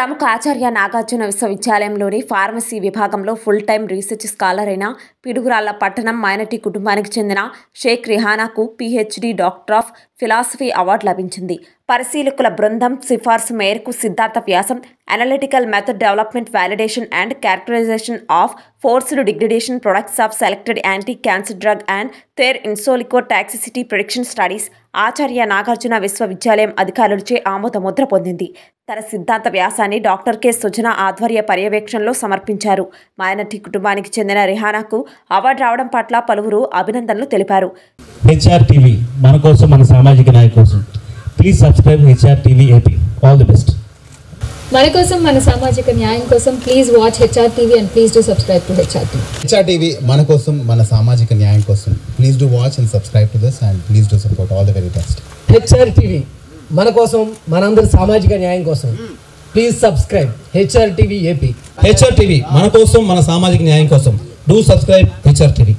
ప్రముఖ ఆచార్య నాగార్జున విశ్వవిద్యాలయంలోని ఫార్మసీ విభాగంలో ఫుల్ టైం రీసెర్చ్ స్కాలర్ అయిన పిడుగురాళ్ళ పట్టణం మైనటీ కుటుంబానికి చెందిన Sheikh రిహానాకు PhD doctor of philosophy award లభించింది. పరిశీలకుల బృందం సిఫార్సు మేరకు సిద్ధార్థ వ్యాసం analytical method development validation and characterisation of forced degradation products of selected anti cancer drug and their in silico toxicity prediction studies Acharya Nagarjuna విశ్వవిద్యాలయం అధికారులచే ఆమోదముద్ర పొందింది. తన సిద్ధాంత వ్యాసాన్ని డాక్టర్ కె. సుజన ఆధ్వర్య పర్యవేక్షణలో సమర్పించారు. మాయనటి కుటుంబానికి చెందిన రిహానాకు అవార్డు రావడం పట్ల పలువురు అభినందనలు తెలిపారు. హెచ్ఆర్ టీవీ మన కోసం మన సామాజిక నాయకు కోసం. Please subscribe HR TV AP all the best మన కోసం మన సామాజిక న్యాయం కోసం please watch HR TV and please do subscribe to HR TV HR TV మన కోసం మన సామాజిక న్యాయం కోసం please do watch and subscribe to this and please do support all the very best HR TV మన కోసం మనందరి సామాజిక న్యాయం కోసం please subscribe HR TV AP HR TV మన కోసం మన సామాజిక న్యాయం కోసం డూ సబ్స్క్రైబ్ హెచ్ఆర్ టీవీ